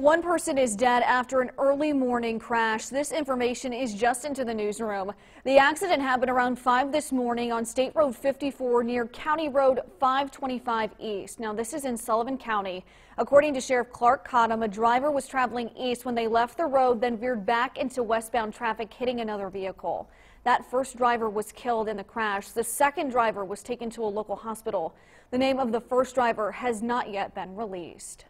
One person is dead after an early morning crash. This information is just into the newsroom. The accident happened around 5 this morning on State Road 54 near County Road 525 East. Now, this is in Sullivan County. According to Sheriff Clark Cottom, a driver was traveling east when they left the road, then veered back into westbound traffic, hitting another vehicle. That first driver was killed in the crash. The second driver was taken to a local hospital. The name of the first driver has not yet been released.